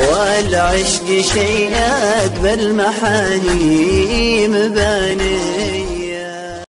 والعشق شيء أكبر محاني مباني